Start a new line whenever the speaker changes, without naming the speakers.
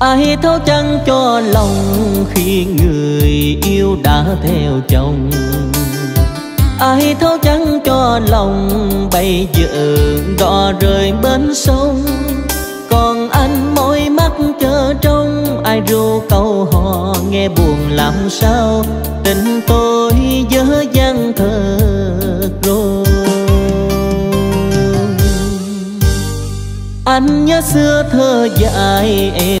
ai thấu chăng cho lòng khi người yêu đã theo chồng? Ai thấu chăng cho lòng bây giờ đò rời bên sông? Còn anh môi mắt chờ trông, ai ru câu hò nghe buồn làm sao? Tình tôi dở dang thật rồi. Anh nhớ xưa thơ dài em